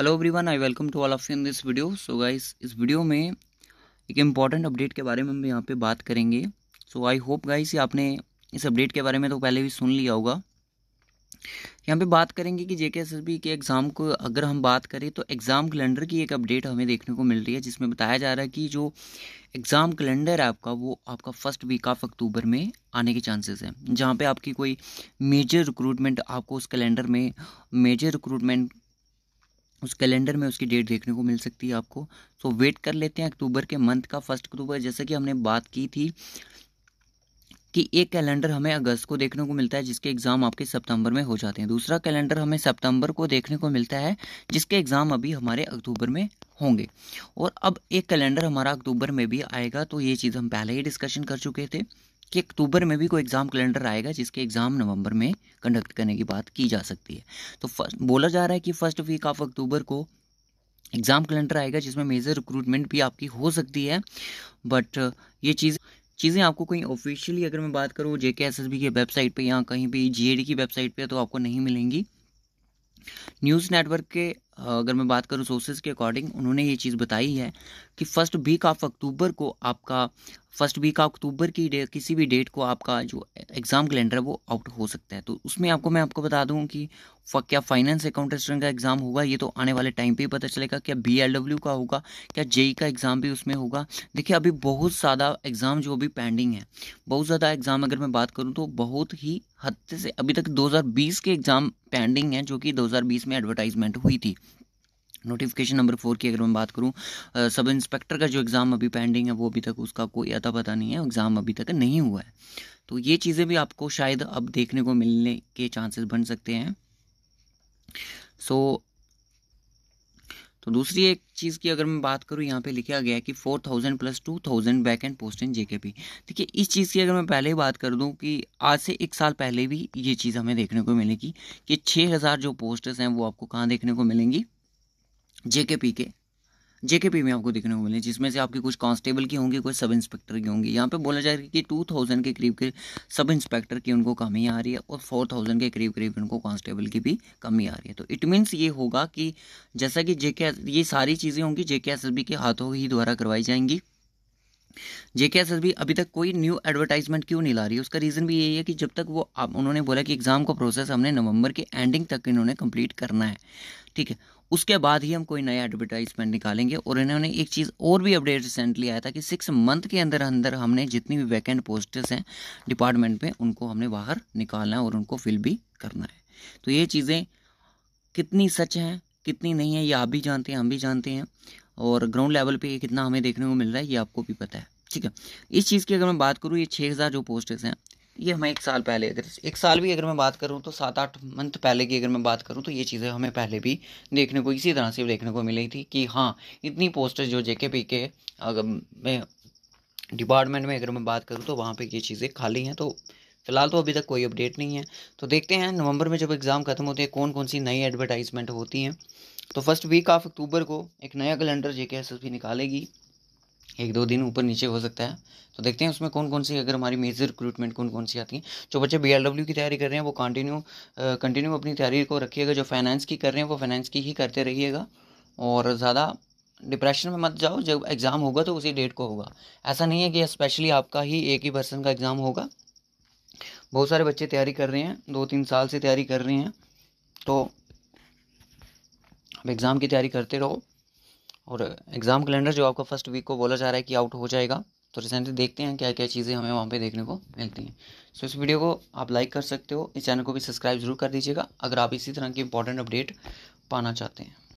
Hello everyone I welcome to all of in this video so guys इस video में एक important update के बारे में हम यहाँ पे बात करेंगे। सो आई होप गाइस आपने इस अपडेट के बारे में तो पहले भी सुन लिया होगा। यहाँ पे बात करेंगे कि जेके एस के एग्ज़ाम को अगर हम बात करें तो एग्ज़ाम कैलेंडर की एक अपडेट हमें देखने को मिल रही है, जिसमें बताया जा रहा है कि जो एग्ज़ाम कैलेंडर है आपका, वो आपका फ़र्स्ट वीक ऑफ़ अक्टूबर में आने के चांसेस हैं। जहाँ पे आपकी कोई मेजर रिक्रूटमेंट आपको उस कैलेंडर में मेजर रिक्रूटमेंट उस कैलेंडर में उसकी डेट देखने को मिल सकती है आपको। सो so, वेट कर लेते हैं अक्टूबर के मंथ का फ़र्स्ट अक्टूबर। जैसे कि हमने बात की थी कि एक कैलेंडर हमें अगस्त को देखने को मिलता है जिसके एग्ज़ाम आपके सितंबर में हो जाते हैं। दूसरा कैलेंडर हमें सितंबर को देखने को मिलता है जिसके एग्ज़ाम अभी हमारे अक्टूबर में होंगे। और अब एक कैलेंडर हमारा अक्टूबर में भी आएगा तो ये चीज़ हम पहले ही डिस्कशन कर चुके थे। कि अक्टूबर में भी कोई एग्ज़ाम कैलेंडर आएगा जिसके एग्ज़ाम नवंबर में कंडक्ट करने की बात की जा सकती है। तो बोला जा रहा है कि फ़र्स्ट वीक ऑफ़ अक्टूबर को एग्ज़ाम कैलेंडर आएगा जिसमें मेजर रिक्रूटमेंट भी आपकी हो सकती है। बट ये चीज़, चीज़ें आपको कहीं ऑफिशियली अगर मैं बात करूँ J K S S B की वेबसाइट पे या कहीं भी जी की वेबसाइट पे तो आपको नहीं मिलेंगी। न्यूज़ नेटवर्क के अगर मैं बात करूँ सोर्सेज के अकॉर्डिंग उन्होंने ये चीज़ बताई है कि फ़र्स्ट वीक ऑफ़ अक्टूबर को आपका फ़र्स्ट वीक ऑफ़ अक्टूबर की डे किसी भी डेट को आपका जो एग्ज़ाम कैलेंडर है वो आउट हो सकता है। तो उसमें आपको, मैं आपको बता दूँ कि क्या फाइनेंस अकाउंट का एग्ज़ाम होगा, ये तो आने वाले टाइम पे ही पता चलेगा, क्या BLW का होगा, क्या जेई का एग्ज़ाम भी उसमें होगा। देखिए, अभी बहुत ज़्यादा एग्ज़ाम जो अभी पेंडिंग है, बहुत ज़्यादा एग्ज़ाम अगर मैं बात करूँ तो बहुत ही हद से, अभी तक 2020 के एग्ज़ाम पेंडिंग हैं, जो कि 2020 में एडवर्टाइजमेंट हुई थी। नोटिफिकेशन नंबर फोर की अगर मैं बात करूँ सब इंस्पेक्टर का जो एग्ज़ाम अभी पेंडिंग है वो अभी तक उसका कोई अता पता नहीं है एग्ज़ाम अभी तक नहीं हुआ है। तो ये चीज़ें भी आपको शायद अब देखने को मिलने के चांसेस बन सकते हैं। सो so, तो दूसरी एक चीज़ की अगर मैं बात करूँ यहाँ पे लिखा गया है कि four thousand plus two thousand back end post in JK P देखिए इस चीज़ की अगर मैं पहले ही बात कर दूँ कि आज से एक साल पहले भी ये चीज़ हमें देखने को मिलेगी कि छः हज़ार जो पोस्टर्स हैं वो आपको कहाँ देखने को मिलेंगी? जेकेपी के जेकेपी में आपको देखने को मिले, जिसमें से आपकी कुछ कांस्टेबल की होंगी, कुछ सब इंस्पेक्टर की होंगी। यहाँ पे बोला जा रहा है कि टू थाउज़ेंड के करीब के सब इंस्पेक्टर की उनको कमी आ रही है और फोर थाउज़ेंड के करीब करीब उनको कांस्टेबल की भी कमी आ रही है। तो इट मीन्स ये होगा कि जैसा कि जेके, ये सारी चीज़ें होंगी, जेके एस एस बी के हाथों ही द्वारा करवाई जाएँगी। जेके एस एस बी अभी तक कोई न्यू एडवर्टाइजमेंट क्यों नहीं ला रही है? उसका रीज़न भी यही है कि जब तक वो आप उन्होंने बोला कि एग्ज़ाम का प्रोसेस हमने नवंबर के एंडिंग तक इन्होंने कंप्लीट करना है, ठीक है? उसके बाद ही हम कोई नया एडवर्टाइजमेंट निकालेंगे और इन्होंने एक चीज़ और भी अपडेट रिसेंटली आया था कि सिक्स मंथ के अंदर अंदर हमने जितनी भी वैकेंट पोस्टेस हैं डिपार्टमेंट में, उनको हमने बाहर निकालना है और उनको फिल भी करना है। तो ये चीज़ें कितनी सच हैं, कितनी नहीं है, ये आप भी जानते हैं, हम भी जानते हैं और ग्राउंड लेवल पे कितना हमें देखने को मिल रहा है, ये आपको भी पता है। ठीक है, इस चीज़ की अगर मैं बात करूँ, ये छः हज़ार जो पोस्टेस हैं ये हमें एक साल पहले, अगर एक साल भी अगर मैं बात करूँ तो सात आठ मंथ पहले की अगर मैं बात करूँ तो ये चीज़ें हमें पहले भी देखने को, इसी तरह से देखने को मिली थी कि हाँ इतनी पोस्टर जो जे के पी के अगर मैं डिपार्टमेंट में अगर मैं बात करूँ तो वहाँ पर ये चीज़ें खाली हैं तो फ़िलहाल तो अभी तक कोई अपडेट नहीं है। तो देखते हैं, नवंबर में जब एग्ज़ाम खत्म होते हैं कौन कौन सी नई एडवर्टाइजमेंट होती हैं। तो फ़र्स्ट वीक ऑफ़ अक्टूबर को एक नया कैलेंडर जे के निकालेगी। एक दो दिन ऊपर नीचे हो सकता है। तो देखते हैं उसमें कौन कौन सी अगर हमारी मेजर रिक्रूटमेंट कौन कौन सी आती है। जो बच्चे बी की तैयारी कर रहे हैं, वो कंटिन्यू कंटिन्यू अपनी तैयारी को रखिएगा। जो फाइनेंस की कर रहे हैं, वो फाइनेंस की ही करते रहिएगा। और ज़्यादा डिप्रेशन में मत जाओ। जब एग्ज़ाम होगा तो उसी डेट को होगा। ऐसा नहीं है कि स्पेशली आपका ही एक ही पर्सन का एग्ज़ाम होगा। बहुत सारे बच्चे तैयारी कर रहे हैं। दो तीन साल से तैयारी कर रहे हैं। तो अब एग्ज़ाम की तैयारी करते रहो। और एग्ज़ाम कैलेंडर जो आपका फ़र्स्ट वीक को बोला जा रहा है कि आउट हो जाएगा तो रिसेंटली देखते हैं क्या क्या चीज़ें हमें वहाँ पे देखने को मिलती हैं। सो इस वीडियो को आप लाइक कर सकते हो। इस चैनल को भी सब्सक्राइब ज़रूर कर दीजिएगा, अगर आप इसी तरह की इंपॉर्टेंट अपडेट पाना चाहते हैं।